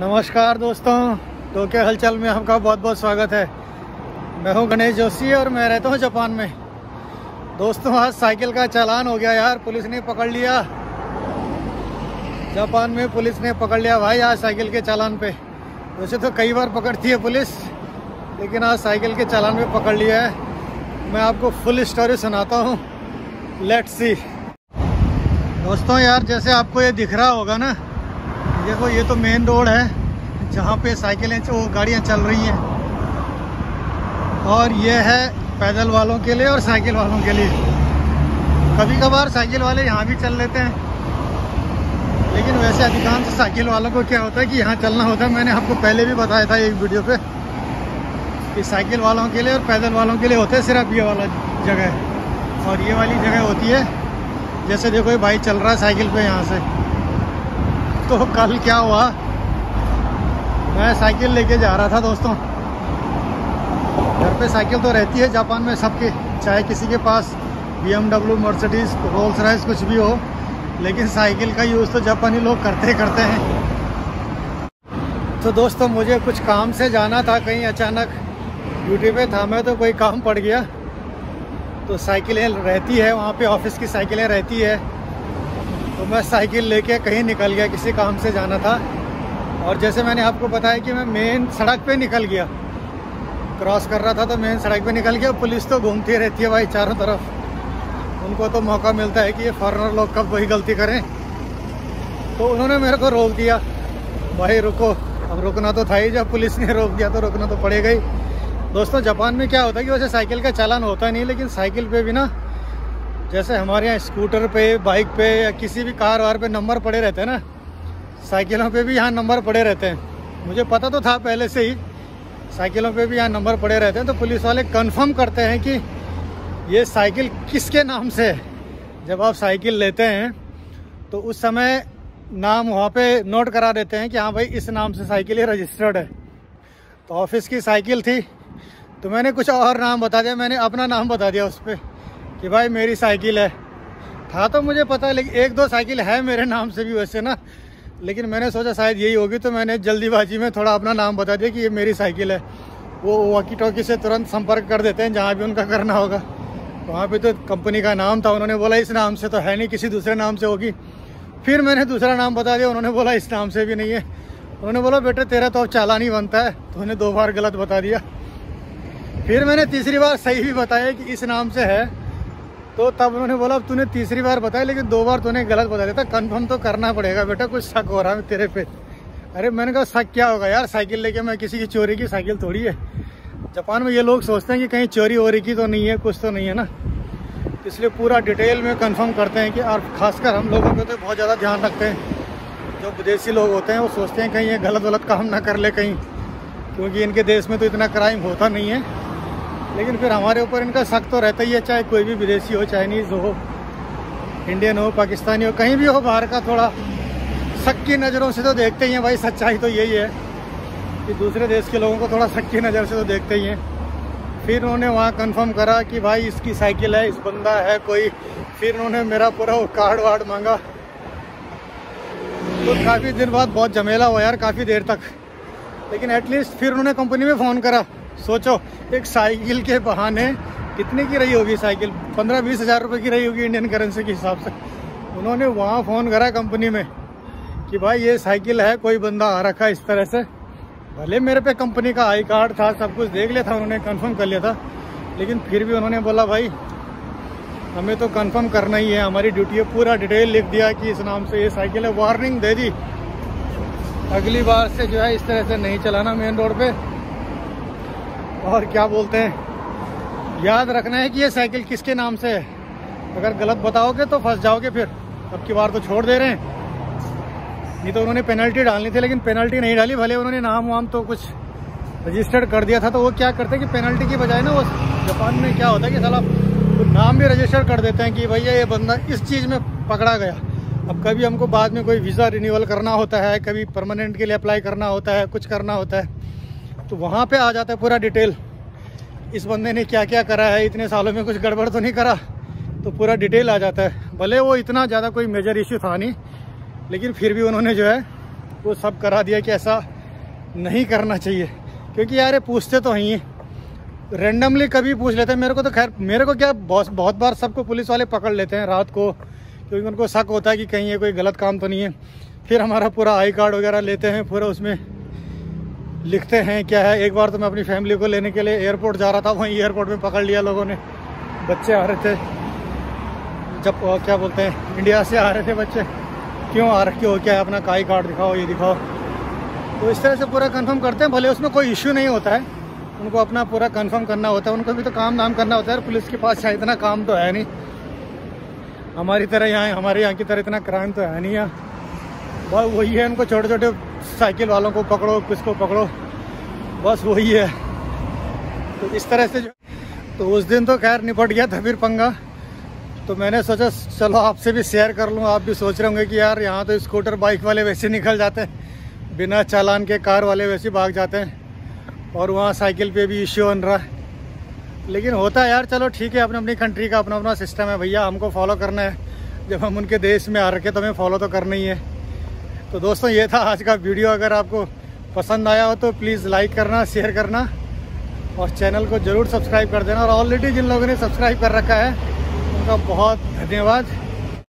नमस्कार दोस्तों तो क्या हलचल में आपका बहुत बहुत स्वागत है। मैं हूँ गणेश जोशी और मैं रहता हूँ जापान में। दोस्तों, आज साइकिल का चालान हो गया यार, पुलिस ने पकड़ लिया। जापान में पुलिस ने पकड़ लिया भाई आज साइकिल के चालान पे। वैसे तो कई बार पकड़ती है पुलिस, लेकिन आज साइकिल के चालान पे पकड़ लिया है। मैं आपको फुल स्टोरी सुनाता हूँ। लेट्स सी दोस्तों, यार जैसे आपको ये दिख रहा होगा ना देखो, ये तो मेन रोड है, जहाँ पे साइकिलें वो गाड़ियाँ चल रही हैं। और ये है पैदल वालों के लिए और साइकिल वालों के लिए। कभी कभार साइकिल वाले यहाँ भी चल लेते हैं। लेकिन वैसे अधिकांश साइकिल वालों को क्या होता है कि यहाँ चलना होता है, मैंने आपको पहले भी बताया था एक वीडियो पे, कि साइकिल वालों के लिए और पैदल वालों के लिए होते हैं सिर्फ़ ये वाला जगह। और ये वाली जगह होती है, जैसे देखो ये भाई चल रहा है साइकिल पे यहाँ से। तो कल क्या हुआ? मैं साइकिल लेके जा रहा था दोस्तों। घर पे साइकिल तो रहती है जापान में सबके, चाहे किसी के पास B M W Mercedes Rolls Royce कुछ भी हो, लेकिन साइकिल का यूज़ तो जापानी लोग करते करते हैं। तो दोस्तों, मुझे कुछ काम से जाना था, कहीं अचानक ड्यूटी पे था, मैं तो कोई काम पड़ गया। तो साइकिलें रहती है, वहाँ पे ऑफ़िस की साइकिलें रहती है। तो मैं साइकिल लेके कहीं निकल गया, किसी काम से जाना था। और जैसे मैंने आपको बताया कि मैं मेन सड़क पे निकल गया। क्रॉस कर रहा था तो मेन सड़क पे निकल गया। पुलिस तो घूमती रहती है भाई चारों तरफ़। उनको तो मौका मिलता है कि ये फॉरनर लोग कब वही गलती करें। तो उन्होंने मेरे को रोक दिया। भाई रुको, अब रुकना तो था ही। जब पुलिस ने रोक दिया तो रुकना तो पड़ेगा ही। दोस्तों, जापान में क्या होता है कि वैसे साइकिल का चालान होता नहीं, लेकिन साइकिल पे भी ना जैसे हमारे यहाँ स्कूटर पे, बाइक पे या किसी भी कार वार पे नंबर पड़े रहते हैं ना? साइकिलों पे भी यहाँ नंबर पड़े रहते हैं। मुझे पता तो था पहले से ही, साइकिलों पे भी यहाँ नंबर पड़े रहते हैं। तो पुलिस वाले कंफर्म करते हैं कि ये साइकिल किसके नाम से है? जब आप साइकिल लेते हैं तो उस समय नाम वहाँ पे नोट करा देते हैं कि हाँ भाई, इस नाम से साइकिल ये रजिस्टर्ड है। तो ऑफ़िस की साइकिल थी तो मैंने कुछ और नाम बता दिया, मैंने अपना नाम बता दिया उस पर कि भाई मेरी साइकिल है। था तो मुझे पता, लेकिन एक दो साइकिल है मेरे नाम से भी वैसे ना। लेकिन मैंने सोचा शायद यही होगी तो मैंने जल्दीबाजी में थोड़ा अपना नाम बता दिया कि ये मेरी साइकिल है। वो वॉकी टॉकी से तुरंत संपर्क कर देते हैं, जहाँ भी उनका करना होगा। वहाँ पे तो कंपनी का नाम था, उन्होंने बोला इस नाम से तो है नहीं, किसी दूसरे नाम से होगी। फिर मैंने दूसरा नाम बता दिया, उन्होंने बोला इस नाम से भी नहीं है। उन्होंने बोला, बेटे, तेरा तो अब चालान ही बनता है। तो उन्हें दो बार गलत बता दिया। फिर मैंने तीसरी बार सही भी बताया कि इस नाम से है। तो तब उन्होंने बोला, अब तूने तीसरी बार बताया, लेकिन दो बार तूने गलत बता दिया था। कन्फर्म तो करना पड़ेगा, बेटा, कुछ शक हो रहा है तेरे पे। अरे, मैंने कहा, शक क्या होगा यार? साइकिल लेके मैं किसी की चोरी की साइकिल थोड़ी है। जापान में ये लोग सोचते हैं कि कहीं चोरी वोरी की तो नहीं है, कुछ तो नहीं है ना। इसलिए पूरा डिटेल में कंफर्म करते हैं कि, और खासकर हम लोगों को तो बहुत ज़्यादा ध्यान रखते हैं। जो विदेशी लोग होते हैं, वो सोचते हैं कहीं ये गलत गलत काम ना कर ले कहीं, क्योंकि इनके देश में तो इतना क्राइम होता नहीं है। लेकिन फिर हमारे ऊपर इनका शक तो रहता ही है, चाहे कोई भी विदेशी हो चाइनीज़ हो इंडियन हो पाकिस्तानी हो, कहीं भी हो, बाहर का थोड़ा शक की नज़रों से तो देखते ही हैं भाई, सच्चाई तो यही है कि दूसरे देश के लोगों को थोड़ा शक की नज़र से तो देखते ही हैं। फिर उन्होंने वहाँ कंफर्म करा कि भाई, इसकी साइकिल है, इस बंदा है, कोई। फिर उन्होंने मेरा पूरा कार्ड वार्ड मांगा। तो काफ़ी दिन बाद बहुत झमेला हुआ यार, काफ़ी देर तक। लेकिन एटलीस्ट फिर उन्होंने कंपनी में फ़ोन करा। सोचो, एक साइकिल के बहाने कितने की रही होगी साइकिल? पंद्रह, बीस हज़ार रुपये की रही होगी इंडियन करेंसी के हिसाब से। उन्होंने वहाँ फ़ोन करा कंपनी में कि भाई, ये साइकिल है, कोई बंदा आ रखा इस तरह से। भले मेरे पे कंपनी का आई कार्ड था, सब कुछ देख लिया था, उन्होंने कंफर्म कर लिया था। लेकिन फिर भी उन्होंने बोला, भाई, हमें तो कंफर्म करना ही है। हमारी ड्यूटी है पूरा डिटेल लिख दिया कि इस नाम से ये साइकिल है। वार्निंग दे दी। अगली बार से जो है, इस तरह से नहीं चलाना मेन रोड पे। और क्या बोलते हैं? याद रखना है कि ये साइकिल किसके नाम से है? अगर गलत बताओगे तो फंस जाओगे फिर। अब की बार तो छोड़ दे रहे हैं। नहीं तो उन्होंने पेनल्टी डालनी थी, लेकिन पेनल्टी नहीं डाली। भले उन्होंने नाम वाम तो कुछ रजिस्टर्ड कर दिया था तो वो क्या करते हैं कि पेनल्टी की बजाय ना, वो जापान में क्या होता है कि साला तो नाम भी रजिस्टर कर देते हैं कि भैया ये बंदा इस चीज़ में पकड़ा गया। अब कभी हमको बाद में कोई वीज़ा रिन्यूअल करना होता है, कभी परमानेंट के लिए अप्लाई करना होता है, कुछ करना होता है। तो वहाँ पे आ जाता है पूरा डिटेल। इस बंदे ने क्या क्या करा है? इतने सालों में कुछ गड़बड़ तो नहीं करा? तो पूरा डिटेल आ जाता है। भले वो इतना ज़्यादा कोई मेजर इश्यू था नहीं, लेकिन फिर भी उन्होंने जो है, वो सब करा दिया कि ऐसा नहीं करना चाहिए। क्योंकि यार, ये पूछते तो हैं रेंडमली कभी पूछ लेते हैं। मेरे को तो खैर, मेरे को क्या, बहुत बहुत बार सबको पुलिस वाले पकड़ लेते हैं रात को, क्योंकि उनको शक होता है कि कहीं ये कोई गलत काम तो नहीं है। फिर हमारा पूरा आई कार्ड वगैरह लेते हैं पूरा उसमें। लिखते हैं क्या है, एक बार तो मैं अपनी फैमिली को लेने के लिए एयरपोर्ट जा रहा था, वहीं एयरपोर्ट में पकड़ लिया लोगों ने। बच्चे आ रहे थे। जब क्या बोलते हैं इंडिया से आ रहे थे बच्चे। क्यों आ रखे हो, क्या है अपना काई कार्ड दिखाओ, ये दिखाओ। तो इस तरह से पूरा कंफर्म करते हैं, भले उसमें कोई इश्यू नहीं होता है। उनको अपना पूरा कंफर्म करना होता है, उनको भी तो काम नाम करना होता है पुलिस के पास शायद इतना काम तो है नहीं। हमारी तरह यहाँ, हमारे यहाँ की तरह इतना क्राइम तो है नहीं यहाँ। वही है, उनको छोटे छोटे साइकिल वालों को पकड़ो, किसको पकड़ो, बस वही है। तो इस तरह से जो तो उस दिन तो खैर निपट गया था फिर पंगा। तो मैंने सोचा, चलो आपसे भी शेयर कर लूँ। आप भी सोच रहे होंगे कि यार, यहाँ तो स्कूटर बाइक वाले वैसे निकल जाते हैं। बिना चालान के कार वाले वैसे भाग जाते हैं। और वहाँ साइकिल पे भी इश्यू बन रहा है। लेकिन होता है यार, चलो ठीक है अपने अपनी कंट्री का अपना अपना सिस्टम है। भैया, हमको फॉलो करना है। जब हम उनके देश में आ रखे तो हमें फॉलो तो करना ही है। तो दोस्तों, ये था आज का वीडियो। अगर आपको पसंद आया हो तो प्लीज़ लाइक करना शेयर करना और चैनल को ज़रूर सब्सक्राइब कर देना। और ऑलरेडी जिन लोगों ने सब्सक्राइब कर रखा है, उनका बहुत धन्यवाद।